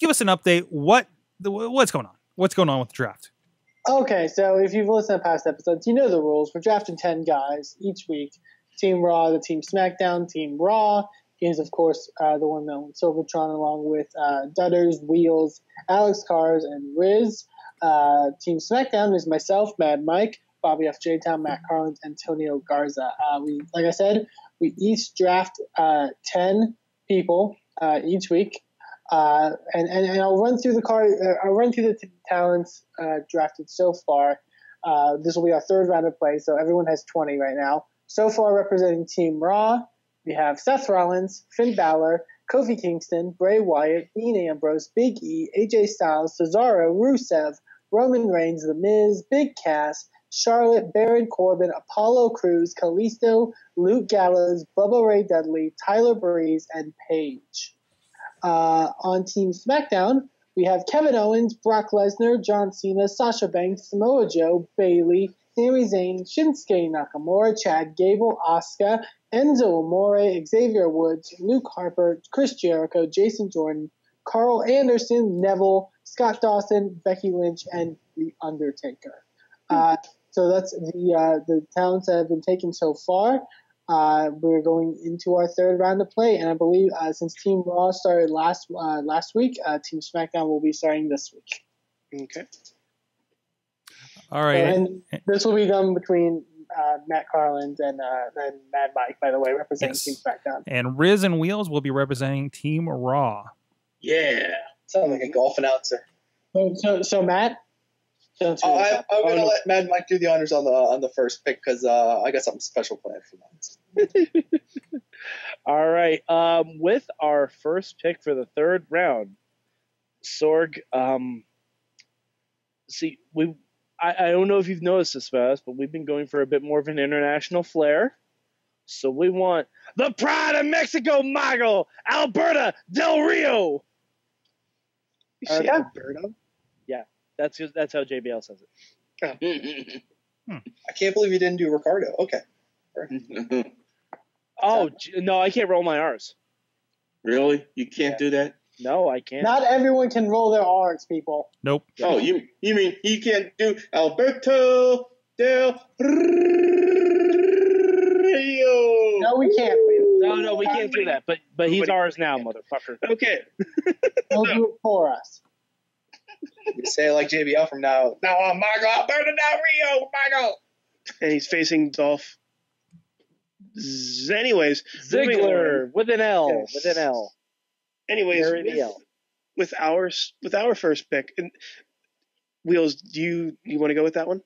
give us an update. What what's going on? What's going on with the draft? Okay, so if you've listened to past episodes, you know the rules. We're drafting 10 guys each week. Team Raw, the Team SmackDown, Team Raw is, of course, uh, the one known Sorgatron, along with uh, Dudders, Wheels, Alex Kahrs, and Riz. Uh, Team SmackDown is myself, Mad Mike, Bobby F. J. Town, Matt Carlin, Antonio Garza. Uh, we, like I said, we each draft uh, 10 people uh, each week. Uh, and, and, and I'll run through the card. Uh, I'll run through the t- talents uh, drafted so far. Uh, this will be our third round of play, so everyone has 20 right now. So far, representing Team Raw, we have Seth Rollins, Finn Balor, Kofi Kingston, Bray Wyatt, Dean Ambrose, Big E, AJ Styles, Cesaro, Rusev, Roman Reigns, The Miz, Big Cass, Charlotte, Baron Corbin, Apollo Crews, Kalisto, Luke Gallows, Bubba Ray Dudley, Tyler Breeze, and Paige. Uh, on Team SmackDown, we have Kevin Owens, Brock Lesnar, John Cena, Sasha Banks, Samoa Joe, Bayley, Sami Zayn, Shinsuke Nakamura, Chad Gable, Asuka, Enzo Amore, Xavier Woods, Luke Harper, Chris Jericho, Jason Jordan, Carl Anderson, Neville, Scott Dawson, Becky Lynch, and The Undertaker. Uh, so that's the uh, the talents that have been taken so far. Uh, we're going into our third round of play, and I believe uh, since Team Raw started last uh, last week, uh, Team SmackDown will be starting this week. Okay. All right. And this will be done between uh, Matt Carlin and uh, and Mad Mike, by the way, representing Yes. Team SmackDown. And Riz and Wheels will be representing Team Raw. Yeah. Sound like a golf announcer. So, so, so Matt, don't Oh, you- I, I'm Oh, gonna no. let Mad Mike do the honors on the on the first pick because uh, I got something special planned for that. All right. Um, with our first pick for the third round, Sorg. Um, see, we. I, I don't know if you've noticed this about us, but we've been going for a bit more of an international flair. So we want the pride of Mexico, Mago, Alberta Del Rio. You say Alberta? Yeah, that's just, that's how JBL says it. Oh. Hmm. I can't believe you didn't do Ricardo. Okay. Oh no, I can't roll my R's. really? You can't do that? No, I can't. not everyone can roll their R's, people. Nope. Oh, you you mean you can't do Alberto del Rio? No, we can't. No, no, we can't do that. But but he's ours now, motherfucker. Okay. He'll do it for us. You say it like JBL from now. Now I'm Mago Alberto Del Rio. Mago. And he's facing Dolph. Z- anyways, moving Ziggler with an L. Yes. With an L. Anyways, with, L. with ours with our first pick, and Wheels, do you you want to go with that one?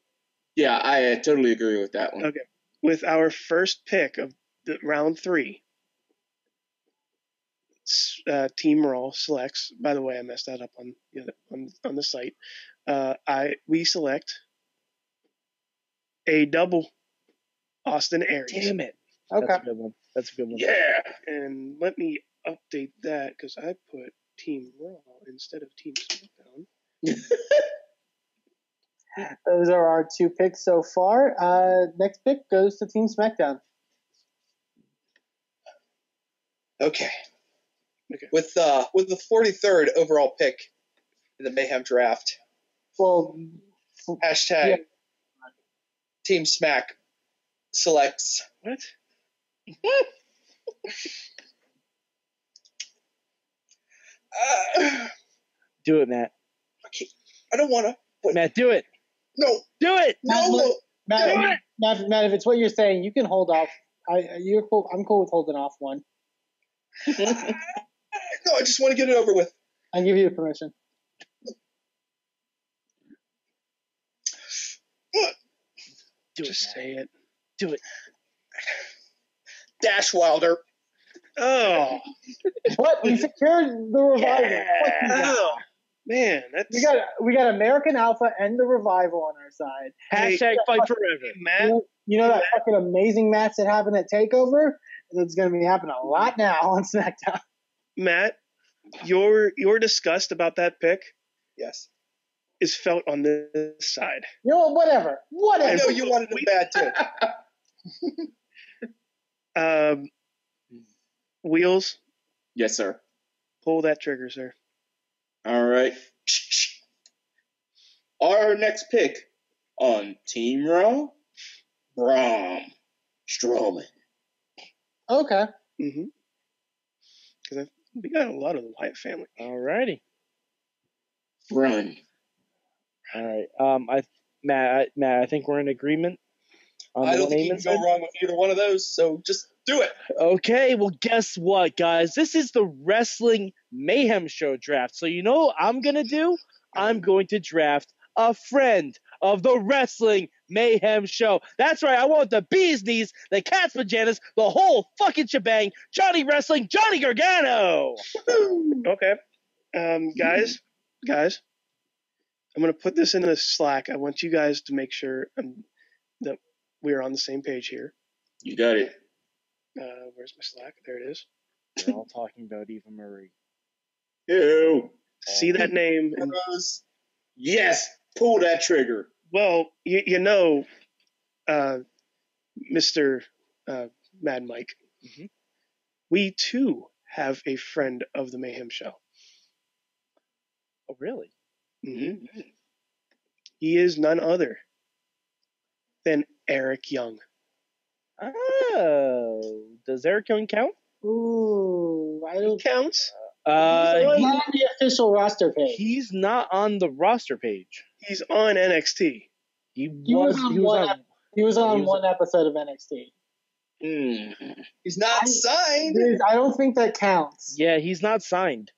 Yeah, I uh, totally agree with that one. Okay. With our first pick of the round three, s- uh, Team Raw selects. By the way, I messed that up on the other, on on the site. Uh, I we select a double Austin Aries. Damn it. Okay. That's a good one. That's a good one. Yeah. And let me update that because I put Team Raw instead of Team SmackDown. Those are our two picks so far. Uh, next pick goes to Team SmackDown. Okay. Okay. With uh with the 43rd overall pick in the Mayhem draft, Well, hashtag Yeah. Team Smack selects What? uh, Do it, Matt. Okay. I don't want to. Matt, do it. No, Do it. no. Matt, Matt, Matt, if it's what you're saying, you can hold off. I, you're cool. I'm cool with holding off one. No, I just want to get it over with. I give you permission. Do it. Just Matt. say it. Do it. Dash Wilder. Oh, What? We secured the revival. What you got? oh man, that's We got we got American Alpha and the revival on our side. Hey, Hashtag fight forever. You know, you know that fucking amazing match that happened at Takeover? That's going to be happening a lot now on SmackDown. Matt, your your disgust about that pick Yes. is felt on this side. You know? Whatever. Whatever. I know you wanted him bad too. Um, wheels, Yes, sir. pull that trigger, sir. All right. Our next pick on Team Raw, Braun Strowman. Okay. Mm-hmm. Because we got a lot of the Wyatt family. All righty. Run. All right. Um, I Matt, I, Matt, I think we're in agreement. On I the don't think you can go wrong with either one of those. So just do it. Okay, well, guess what, guys? This is the Wrestling Mayhem Show draft. So, you know what I'm going to do? I'm going to draft a friend of the Wrestling Mayhem Show. That's right, I want the bee's knees, the cat's pajamas, the whole fucking shebang. Johnny Wrestling, Johnny Gargano. Okay. Um, guys, guys, I'm gonna put this in the Slack. I want you guys to make sure um, that we are on the same page here. You got it. Uh, where's my Slack? There it is. We're all talking about Eva Marie. Ew. See that name? And, Rose. Yes. Pull that trigger. Well, you, you know, uh, Mr. Uh, Mad Mike, Mhm. we too have a friend of the Mayhem Show. Oh, really? hmm He is none other than Eric Young. Oh, does Eric Young count? Ooh, I don't. Counts. Uh, He's he- not on the official roster page. he's not on the roster page. He's on NXT. He, He was on he was one on- He was on He was- one episode of NXT. Mm. He's not I- signed. Dude, I don't think that counts. yeah, he's not signed.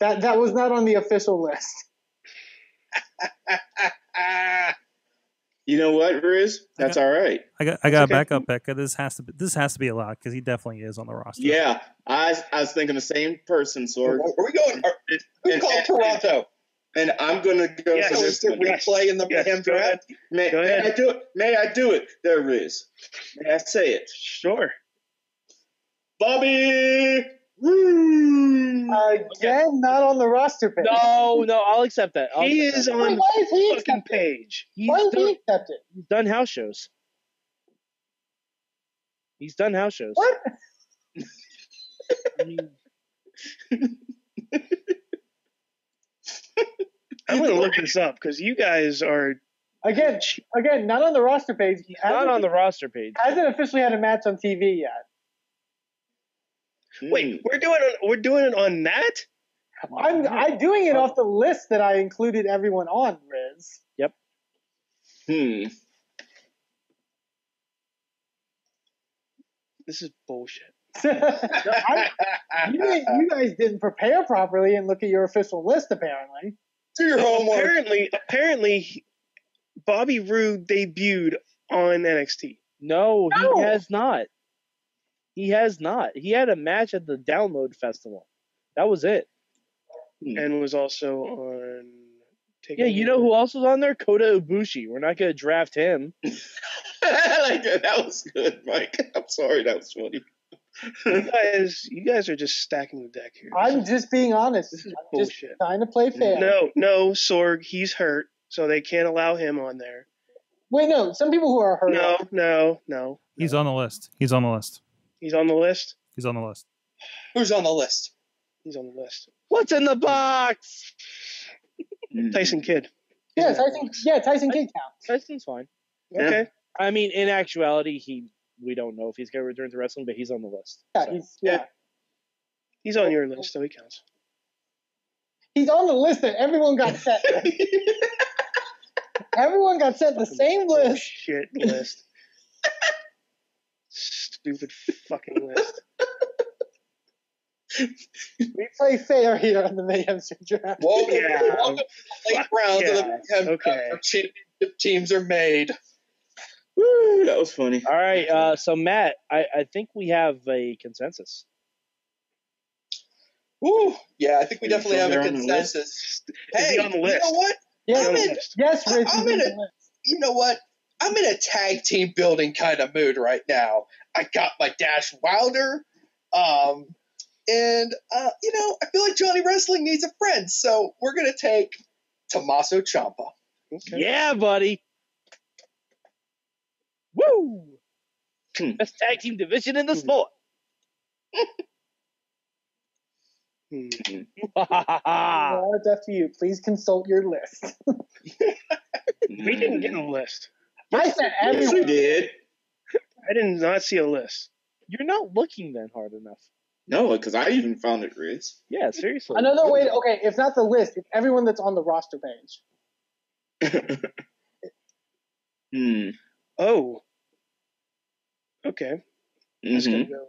That that was not on the official list. You know what, Riz? That's all right. I got I got okay. a backup pick. This has to be this has to be a lot because he definitely is on the roster. Yeah, I, I was thinking the same person, Where, Sorg. where we going? Are, who's And- called and- Toronto? And I'm gonna go Yes, for this is there one. replay in the Yes, Mayhem go ahead. draft? May, Go may. I do it? May I do it? There, Riz. May I say it? Sure. Bobby Roode. Again, not on the roster page. No, no, I'll accept that. I'll He accept is that. On why is he fucking accepted? page. He's Why is done, he accepted? he's done house shows. He's done house shows. What? I mean, I'm gonna look this up because you guys are. Again, again, not on the roster page. he's Hasn't- on the roster page. Hasn't officially had a match on TV yet. Wait, we're doing it. We're doing it on that. I'm I'm doing it off the list that I included everyone on, Riz. Yep. Hmm. This is bullshit. I- you, you guys didn't prepare properly and look at your official list, apparently. Do your homework. Apparently, apparently, Bobby Roode debuted on NXT. No, he has not. He has not. He had a match at the Download Festival. That was it. Hmm. and was also on. Take Yeah, you know who else was on there? Kota Ibushi. We're not going to draft him. Like that. That was good, Mike. I'm sorry, that was funny. You guys, you guys are just stacking the deck here. I'm just being honest. This is I'm just bullshit. trying to play fair. No, no, Sorg, he's hurt, so they can't allow him on there. Wait, no. Some people who are hurt. No, no, no. He's on the list. He's on the list. He's on the list. He's on the list. Who's on the list? He's on the list. What's in the box? Tyson Kidd. Yeah, Tyson. Yeah, Tyson Kidd counts. Tyson's fine. Yeah. Okay. I mean, in actuality, he we don't know if he's going to return to wrestling, but he's on the list. Yeah, So, he's yeah. He's on your list, so he counts. He's on the list that everyone got sent. everyone got sent the same list. Shit list. Stupid fucking list. We play fair here on the Mayhem Show draft. Welcome, Yeah. welcome to the late Fuck rounds of the. Mayhem Okay. championship teams are made. Woo, that was funny. all right. Uh, so Matt, I, I think we have a consensus. Woo. Yeah, I think we Are definitely have a they're on the list? consensus. Is Hey, he on the you list? know what? He's Yes, on the in- yes, Rich. I'm in a- You know what? I'm in a tag team building kind of mood right now. I got my Dash Wilder, um, and uh, you know I feel like Johnny Wrestling needs a friend, so we're gonna take Tommaso Ciampa. Okay. Yeah, buddy. Woo! Hmm. Best tag team division in the sport. Hmm. Yeah, now it's up to you. Please consult your list. We didn't get a list. I said Yes, we did. I did not see a list. You're not looking then hard enough. No, because I even found it, Riz. Yeah, seriously. Another way. To, okay, if not the list. It's everyone that's on the roster page. hmm. Oh. Okay. Just hmm gonna go.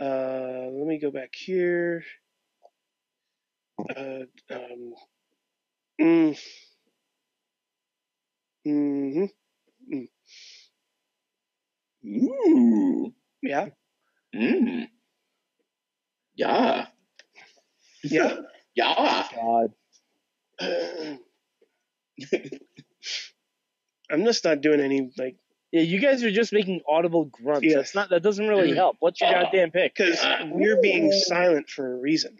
Uh, let me go back here. Uh, um, mm, hmm Ooh. Yeah. Mm. Yeah. Yeah. Yeah. God. I'm just not doing any like Yeah, you guys are just making audible grunts. Yeah. That's not. That doesn't really help. What's your Oh. goddamn pick? because we're being silent for a reason.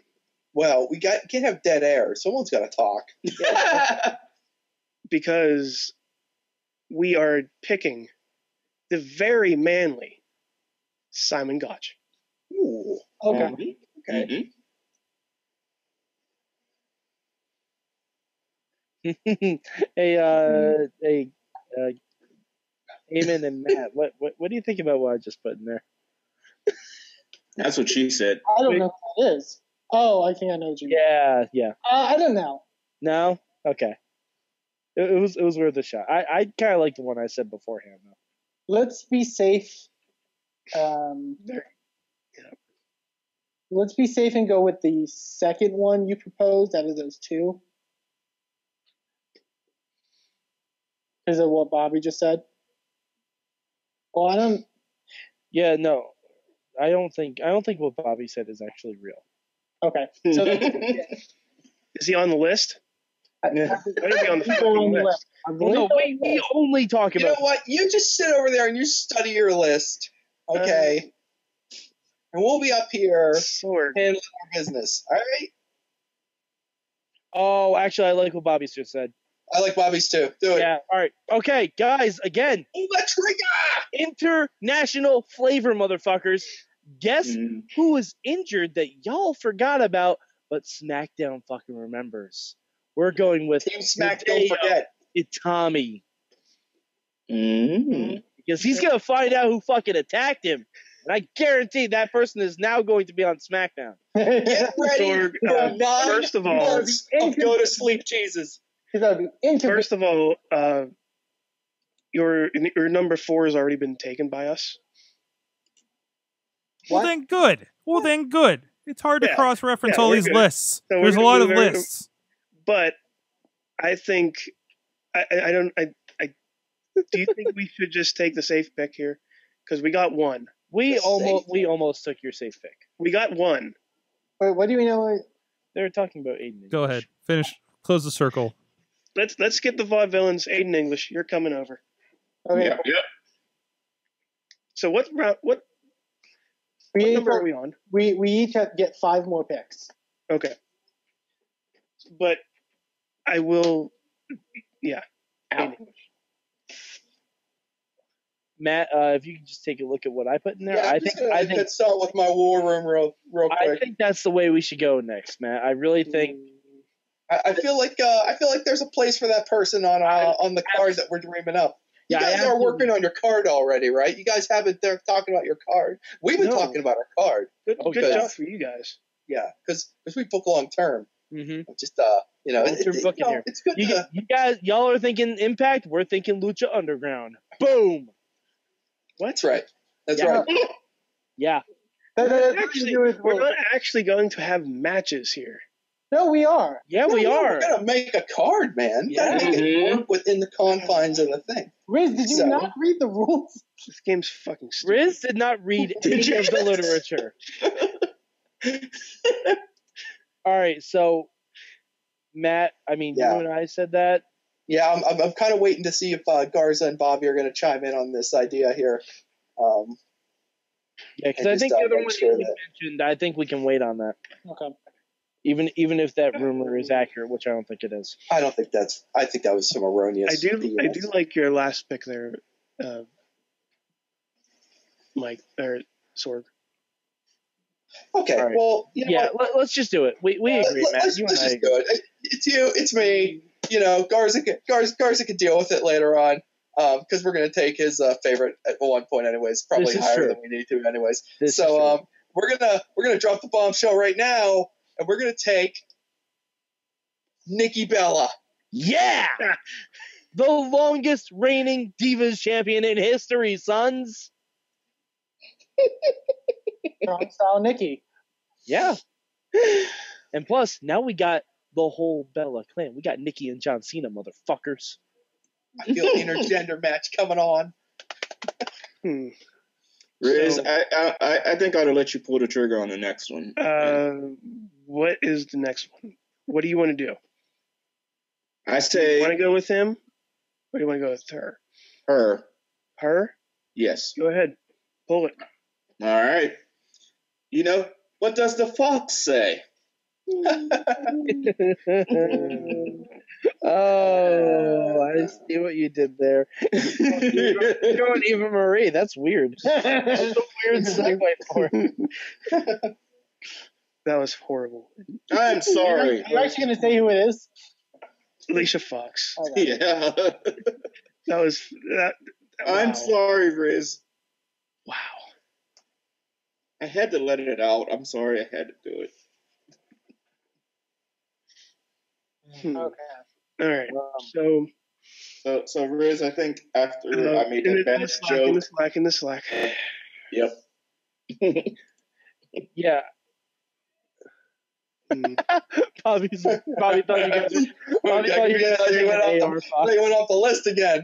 Well, we got can't have dead air. Someone's got to talk. because we are picking the very manly Simon Gotch. Ooh. Okay. Mhm. Okay. Mhm. hey, uh, hey, uh, Eamon and Matt, what, what, what do you think about what I just put in there? That's what she said. I don't know who that is. Oh, I think I know what you mean. Yeah, yeah. Uh, I don't know. No, okay. It, it was it was worth a shot. I I kind of like the one I said beforehand though. Let's be safe. Um, There. Yeah. Let's be safe and go with the second one you proposed out of those two. Is it what Bobby just said? Well, I don't. Yeah, no, I don't think I don't think what Bobby said is actually real. Okay, so that's, Is he on the list? I, Yeah. Why is he on the Go fucking on the list? list. I Well, believe no, we, we only talk about You know about. what? You just sit over there and you study your list, uh, okay? and we'll be up here Sword. handling our business. All right? Oh, actually, I like what Bobby just said. I like Bobby's too. Do it. Yeah. All right. Okay, guys. Again, Pull that trigger! International flavor, motherfuckers. Guess Mhm. who was injured that y'all forgot about, but SmackDown fucking remembers. We're going with Team Smack, don't forget. Itami Mhm. because he's gonna find out who fucking attacked him, and I guarantee that person is now going to be on SmackDown. Get ready Sorg, for uh, nine first of all- months of go to sleep Jesus. Because that would be inconvenient. First of all, uh, your your number four has already been taken by us. Well, What? then good. Well, then good. It's hard to cross reference Yeah, all these good. lists. So There's a lot of move lists. But I think I, I I don't I, I do you think we should just take the safe pick here? Because we got one. We The almost we pick. almost took your safe pick. We got one. Wait, what do we know? They were talking about Aiden. Go ahead. Finish. Close the circle. Let's let's get the vaudevillains. Aiden English, you're coming over. Okay, Yep, yep. So what round? What, we, what each, number are we on? we we each have get five more picks. Okay. But I will. Yeah. Aiden English. Matt, uh, if you could just take a look at what I put in there, Yeah, I'm I think I think let's start with my war room real, real quick. I think that's the way we should go next, Matt. I really think I, I feel like uh, I feel like there's a place for that person on uh, on the card that we're dreaming up. You Yeah, I guys are working on your card already, right? You guys haven't they're talking about your card. We've been No. talking about our card. Good, Oh, good good. job for you guys. Yeah, because we book long term. hmm Just uh, you know, Long-term it- it- you know, here. it's good you, to. you guys, y'all are thinking Impact. We're thinking Lucha Underground. Boom. That's right. That's Yeah. right. Yeah. That, that, that Actually, we're not actually going to have matches here. no, we are. Yeah, we No, no, are. We gotta make a card, man. You gotta Yeah. make it Mhm. work within the confines of the thing. Riz, did you So- not read the rules? This game's fucking stupid. Riz did not read any of the literature. All right, so Matt, I mean, Yeah. you and I said that. Yeah, I'm, I'm, I'm kind of waiting to see if uh, Garza and Bobby are going to chime in on this idea here. Um, Yeah, because And I think uh, the other one sure you that- mentioned, I think we can wait on that, Okay. Even even if that rumor is accurate, which I don't think it is. I don't think that's. I think that was some erroneous. I do. I do like your last pick there, uh, Mike or Sorg. Okay, All right. well, you know Yeah, what? let, us just do it. We we Uh, agree, let- Matt. let's, You and let's just agree. do it. It's you, it's me. You know, Garza, can- Garza, Garza can deal with it later on because we're going to take his uh, favorite at one point, anyways. Probably higher true. than we need to, anyways. This is so true. um, we're gonna we're gonna drop the bombshell right now, and we're gonna take Nikki Bella. Yeah! the longest reigning Divas champion in history, sons. Strong style Nikki. Yeah. And plus, now we got the whole Bella clan. We got Nikki and John Cena, motherfuckers. I feel intergender match coming on. Hmm. Riz, So- I, I I- think I ought to let you pull the trigger on the next one. Uh, what is the next one? What do you want to do? I Do you say want to go with him, or do you want to go with her? her. Her? Yes. Go ahead, pull it. All right. You know what does the fox say? oh, I see what you did there. You're going Eva Marie. That's weird. That's a weird segue for it. That was horrible. I'm sorry. You're actually going to say who it is? Alicia Fox. Okay. Yeah. That was that. I'm sorry, Riz. Wow. I had to let it out. I'm sorry I had to do it. Hmm. Okay. All right. Um, So So, so Riz, I think after uh, I made that the, in the bad slack, in the slack, in the slack. Yep. yeah, Hmm. Bobby's, Bobby thought you guys Bobby thought you yeah, guys you went off AR the, Fox. they went off the list again.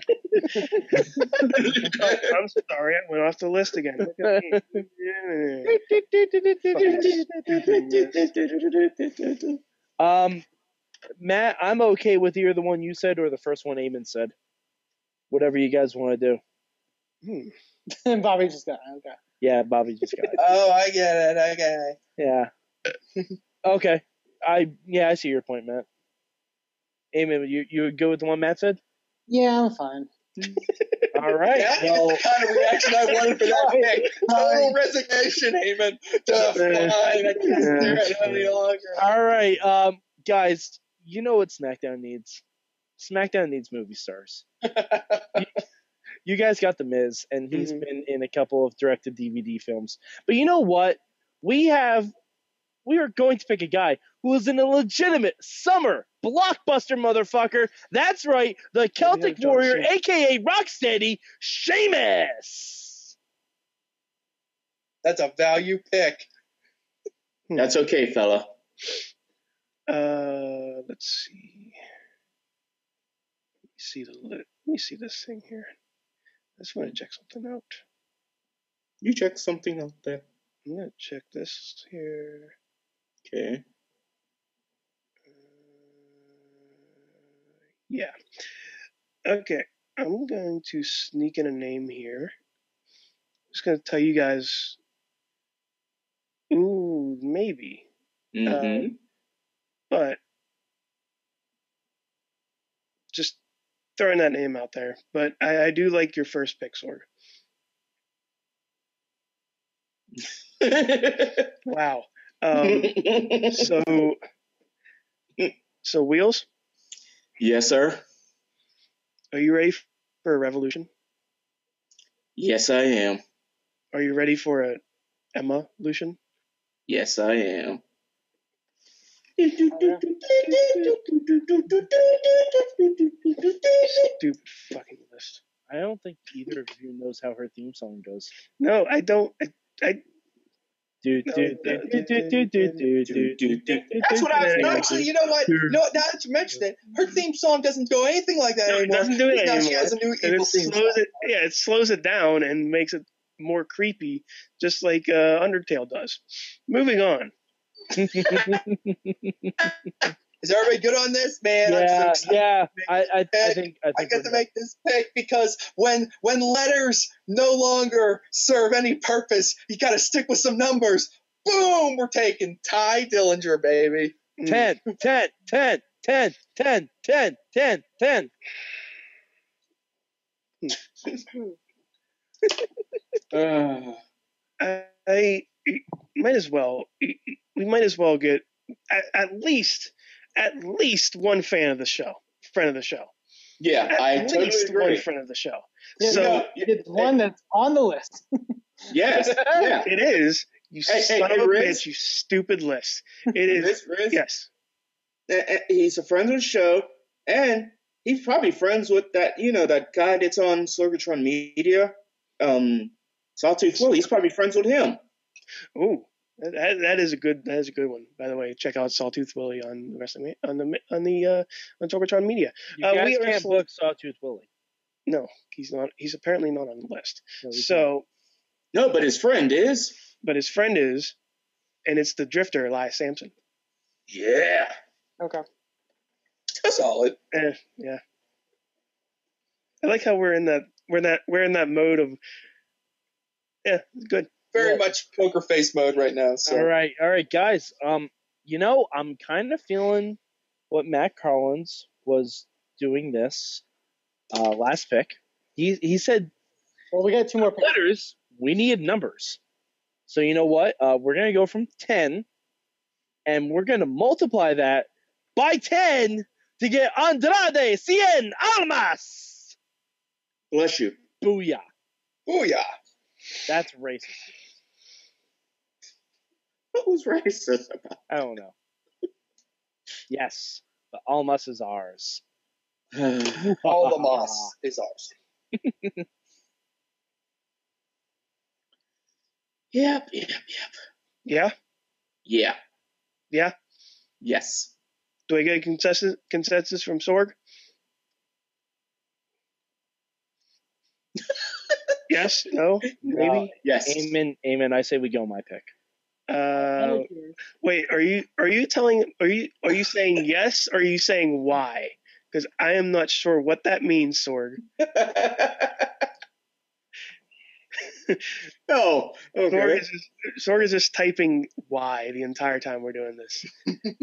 I'm sorry, I went off the list again. Look at me. Um, Matt, I'm okay with either the one you said or the first one Eamon said. Whatever you guys want to do. Hmm. And Bobby just got okay. Yeah, Bobby just got it. Oh, I get it. I get it. Yeah. okay. I yeah, I see your point, Matt. Eamon, you you would go with the one Matt said? Yeah, I'm fine. All right. That's Well, the kind of reaction I wanted for that pick. Total resignation, Heyman. Just fine. I can't stare at him any longer. all right, um, guys. You know what SmackDown needs? SmackDown needs movie stars. You guys got the Miz, and he's Mhm. been in a couple of direct-to-DVD films. But you know what? We have, we are going to pick a guy who is in a legitimate summer blockbuster motherfucker. That's right, the Celtic John Warrior, Cena. aka Rocksteady, Sheamus. That's a value pick. That's okay, fella. Uh, let's see. Let me see the let me see this thing here. I just want to check something out. You check something out there. I'm gonna check this here. Okay. Yeah. Okay. I'm going to sneak in a name here. I'm just going to tell you guys. Ooh, maybe. Mm-hmm. But just throwing that name out there. But I, I do like your first pick, Sorg. Wow. Um, so, so Wheels, yes, sir. are you ready for a revolution? Yes, I am. Are you ready for a Emma Lucian? Yes, I am. Stupid fucking list. I don't think either of you knows how her theme song goes. No, I don't. I. I that's what I was actually. You know what? No, now that you mentioned it, her theme song doesn't go anything like that no, anymore. It doesn't do it anymore. Now she has a new evil it slows it, Yeah, it slows it down and makes it more creepy, just like uh, Undertaker does. Moving on. Is everybody good on this, man? I'm so yeah, excited. yeah. I, I, I think, I I think get we're to make this pick because when when letters no longer serve any purpose, you got to stick with some numbers. Boom, we're taking Tye Dillinger, baby. Mm. 10, 10, 10, 10, 10, 10, 10, 10. Uh, I might as well. We might as well get at, at least at least one fan of the show, friend of the show. Yeah, At I totally least agree. one friend of the show. Yeah, So Yeah, yeah, It's one that's on the list. Yes, yeah. it is. You Hey, hey, son hey, of a Riz. bitch! You stupid list. It is. Riz, Riz, yes. He's a friend of the show, and he's probably friends with that, you know, that guy that's on Sorgatron Media, um, Sawtooth Willie. He's probably friends with him. Ooh, that, that is a good. That is a good one. By the way, check out Sawtooth Willie on the wrestling on the on the uh, on Sorgatron Media. You Uh, guys we are can't sl- book Sawtooth Willie. No, he's not. He's apparently not on the list. No, he's So, No, but his friend is. but his friend is, and it's the Drifter Elias Samson. Yeah. Okay. Solid. Eh, yeah. I like how we're in that we're in that we're in that mode of yeah, good. Very Yeah. much poker face mode right now. So All right, all right, guys. Um, you know, I'm kind of feeling what Matt Carlins was doing this uh, last pick. He he said Well, we got two more picks. letters. We need numbers. So you know what? Uh, we're gonna go from ten, and we're gonna multiply that by ten to get Andrade Cien Almas. Bless you. Booyah! Booyah. That's racist. What was racist about I don't know. Yes, but Almas is ours. All the moss is ours. Yep, yep, yep. Yeah, Yeah. yeah. Yes. Do I get a consensus consensus from Sorg? yes. No. Maybe. Yes. Amen, amen. I say we go my pick. Uh, wait. Are you are you telling are you are you saying yes? Or are you saying why? Because I am not sure what that means, Sorg. oh, Sorg is, just, Sorg is just typing why the entire time we're doing this.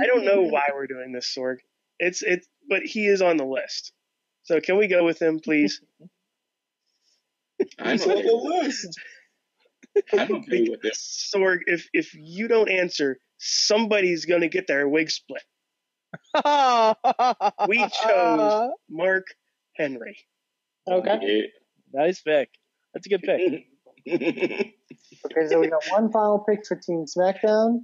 I don't know why we're doing this, Sorg. It's it's but he is on the list. So can we go with him, please? I'm He's on the list. I'm okay with this. Sorg, if if you don't answer, somebody's gonna get their wig split. We chose Mark Henry. Okay. Nice pick. That's a good pick. Okay, so we got one final pick for Team SmackDown.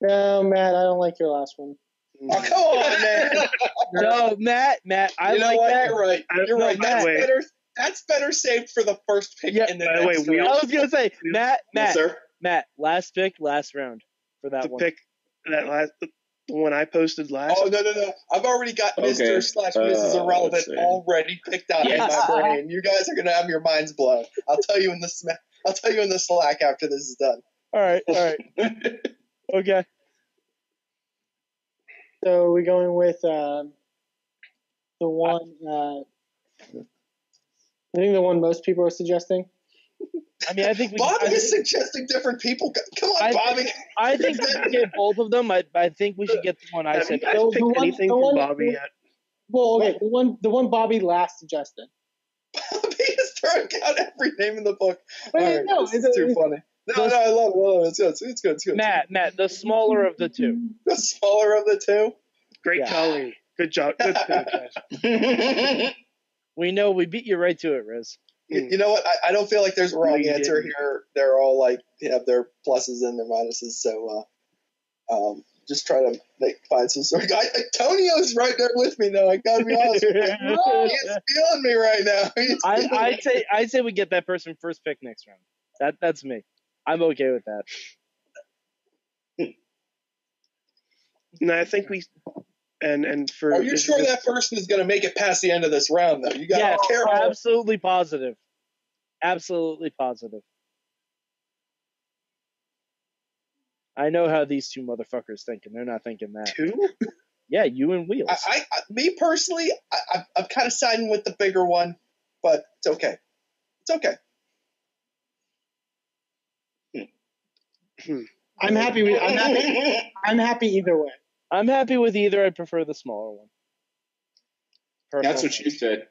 No, Matt, I don't like your last one. Mm. Oh, come on, man. No, Matt, Matt, I you know like what? that. You're right. I- You're no, right. by That's way- better. That's better saved for the first pick Yeah, in the by the way, we round. I was gonna say, Matt, yes, Matt, sir. Matt, last pick, last round for that The one. pick that last the one I posted last. Oh no no no! I've already got Okay, Mr. slash uh, Mrs. Irrelevant already picked out Yes. in my brain. You guys are gonna have your minds blown. I'll tell you in the sma- I'll tell you in the Slack after this is done. All right, all right, okay. So we're going with um, the one. Uh, I think the one most people are suggesting. I mean, I think we. Bobby I, is suggesting different people. Come on, I- Bobby. I think we should get both of them. I, I think we should get the one I Have said. you guys the- the picked one- anything from Bobby yet? Well, okay, the one the one Bobby last suggested. Bobby is throwing out every name in the book. But All right, no, this is it's- too it's- funny. No, no, I love it. Love it. It's good. It's good. It's good. Matt, Matt, the smaller of the two. The smaller of the two. Great Yeah. Khali. Good job. Good pick, guys. We know we beat you right to it, Riz. You, you know what? I, I don't feel like there's a wrong We answer didn't. here. They're all like have their pluses and their minuses. So, uh, um, just try to make find some sort. Of, I, Antonio's right there with me though. I gotta be honest. with you. He's feeling me right now. I, I'd say I'd say we get that person first pick next round. That that's me. I'm okay with that. No, I think we and and for oh, Are you is sure this- that person is going to make it past the end of this round, though? You got to Yes, be careful. absolutely positive. Absolutely positive. I know how these two motherfuckers think, and they're not thinking that. two? Yeah, you and Wheels. I, I, I me personally, I, I, I'm kind of siding with the bigger one, but it's okay. It's okay. Hmm. I'm happy with. I'm happy. I'm happy either way. I'm happy with either. I prefer the smaller one. That's what Personally. you said.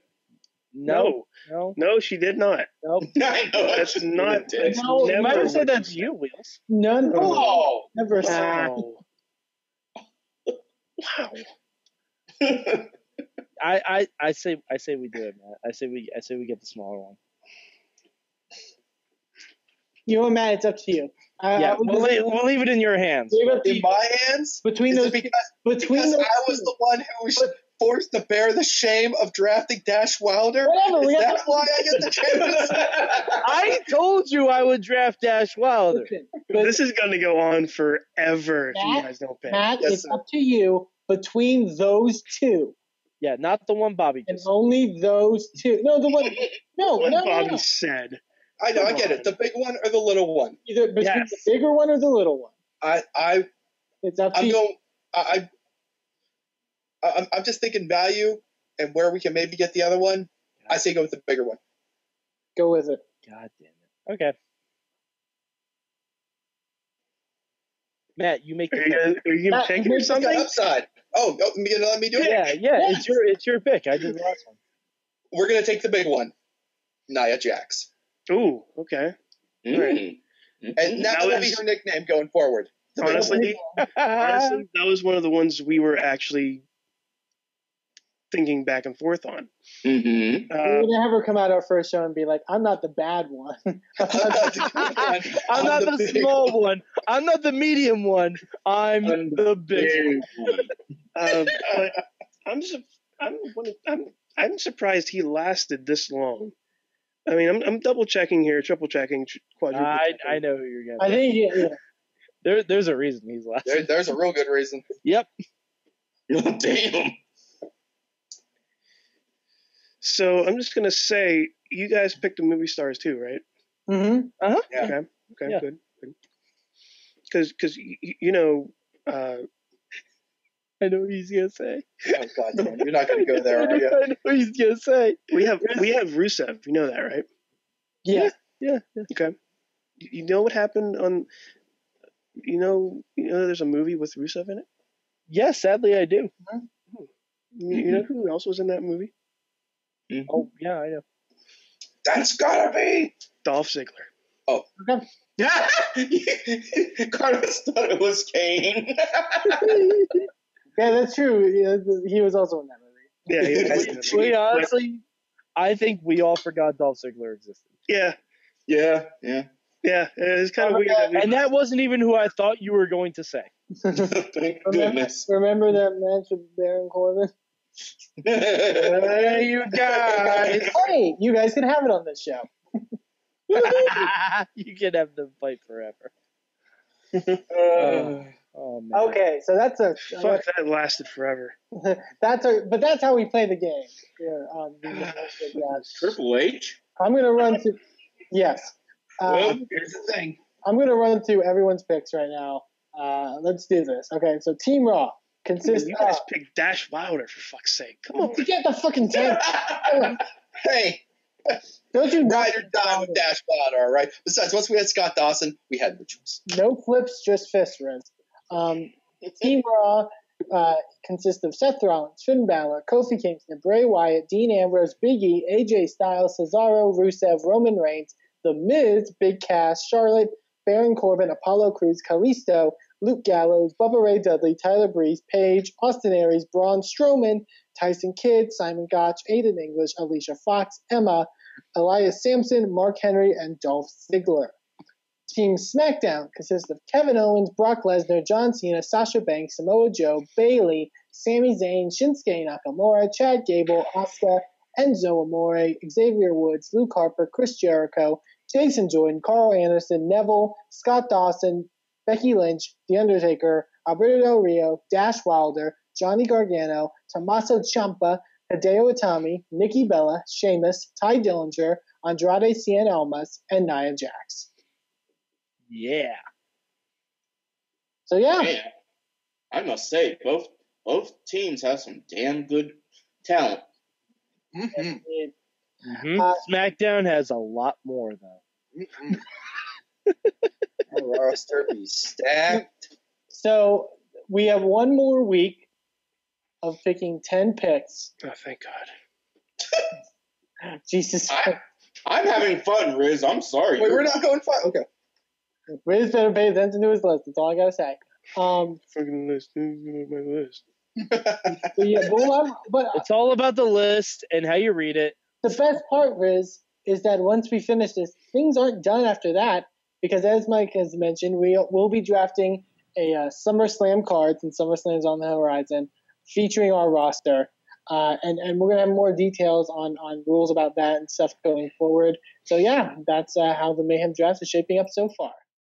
No, no, No, she did not. no. I know That's not. did. That's No, You never might have what said that's you, Wheels. None. Oh. Never said. Wow. Wow. I, I, I say I say we do it, man. I say we I say we get the smaller one. You know what, Matt? It's up to you. I, Yeah, I we'll just leave, we'll leave it in your hands. leave it In you. my hands, between those because, between because those I was two. the one who was forced to bear the shame of drafting Dash Wilder? Whatever, Is have that why I get the chance? I told you I would draft Dash Wilder. Listen, but This is going to go on forever if you guys don't pick. Matt, Yes, it's sir. up to you between those two, Yeah, not the one Bobby and just. only those two. No, the one. No, what no, no, Bobby no. said. I know, I get it. The big one or the little one? Either between Yes. the bigger one or the little one. I, I, It's up to I'm you. going. I, I, I'm, I'm just thinking value and where we can maybe get the other one. I say go with the bigger one. Go with it. God damn it. Okay. Matt, you make Are the you pick. gonna, are you Matt, pick you or make the It's got something? upside. Oh, oh, you gonna let me do it? Yeah, yeah, Yes. it's your it's your pick. I did the last one. We're gonna take the big one, Nia Jax, Ooh, okay. Mm. and that, That will be was- her nickname going forward. The. Honestly, honestly, that was one of the ones we were actually thinking back and forth on. Mm-hmm. Uh, We're gonna have her come out our first show and be like, "I'm not the bad one." I'm not the. I'm not the, big small one. I'm not the medium one. I'm I'm the big one. um, but I'm su- I'm one of- I'm I'm surprised he lasted this long. I mean, I'm I'm double checking here, triple checking, tr- quadruple. I checking. I know who you're getting. I think yeah, yeah. There there's a reason he's last. There, there's a real good reason. Yep. Damn. So I'm just gonna say, you guys picked the movie stars too, right? Mm-hmm. Uh huh. Yeah. Okay. Okay. Yeah. Good. Good. Because because you know. Uh, I know what he's gonna say. Oh God, damn, you're not gonna go there, are you? I know what he's gonna say. we have we have Rusev. You know that, right? yeah. Yeah. Okay. You you know what happened on? You know, you know, there's a movie with Rusev in it. Yes, sadly I do. Hmm. You, you know who else was in that movie? Mm-hmm. Oh yeah, I know. That's gotta be. Dolph Ziggler. Oh. Yeah. Carlos thought it was Kane. Yeah, that's true. Yeah, he was also in that movie. Yeah, he was in that Wait, movie. honestly, I think we all forgot Dolph Ziggler existed, Yeah, yeah, yeah. yeah. It's kind of Oh, weird. that we- and that wasn't even who I thought you were going to say. Thank Remember, goodness. remember that match with Baron Corbin? Hey, you guys! Hey, you guys can have it on this show. you can have the fight forever. Uh, Oh man. Okay, so that's a Fuck, that lasted forever. that's a but that's how we play the game. Here, um, the- yeah. Triple H? I'm gonna run through. Yes, Well, um, here's the thing. I'm gonna run through everyone's picks right now. Uh, let's do this. Okay, so Team Raw consists You of. guys picked Dash Wilder for fuck's sake. Come on. You get the fucking tank. hey, Don't you ride or die with Dash Wilder, all right? Besides, once we had Scott Dawson, we had no choice. No flips, just fist rinse. Um, Team Raw uh, consists of Seth Rollins, Finn Balor, Kofi Kingston, Bray Wyatt, Dean Ambrose, Big E, AJ Styles, Cesaro, Rusev, Roman Reigns, The Miz, Big Cass, Charlotte, Baron Corbin, Apollo Crews, Kalisto, Luke Gallows, Bubba Ray Dudley, Tyler Breeze, Paige, Austin Aries, Braun Strowman, Tyson Kidd, Simon Gotch, Aiden English, Alicia Fox, Emma, Elias Samson, Mark Henry, and Dolph Ziggler. Team SmackDown consists of Kevin Owens, Brock Lesnar, John Cena, Sasha Banks, Samoa Joe, Bayley, Sami Zayn, Shinsuke Nakamura, Chad Gable, Asuka, Enzo Amore, Xavier Woods, Luke Harper, Chris Jericho, Jason Jordan, Carl Anderson, Neville, Scott Dawson, Becky Lynch, The Undertaker, Alberto Del Rio, Dash Wilder, Johnny Gargano, Tommaso Ciampa, Hideo Itami, Nikki Bella, Sheamus, Tye Dillinger, Andrade Cien Almas, and Nia Jax. Yeah. So yeah, Man, I must say, both both teams have some damn good talent. Mhm. it- Mhm. Uh, SmackDown has a lot more though. Our roster be stacked. so we have one more week of picking ten picks. Oh, thank God. Jesus. I, I'm having fun, Riz. I'm sorry. Wait, we're not going far. Okay. Riz better pay attention to his list. That's all I gotta say. Um, Fucking list. My list. but yeah, but, we'll but It's all about the list and how you read it. the best part, Riz, is that once we finish this, things aren't done after that because, as Mike has mentioned, we will be drafting a uh, SummerSlam cards and SummerSlam's on the horizon, featuring our roster, uh, and and we're gonna have more details on on rules about that and stuff going forward. So yeah, that's uh, how the Mayhem draft is shaping up so far.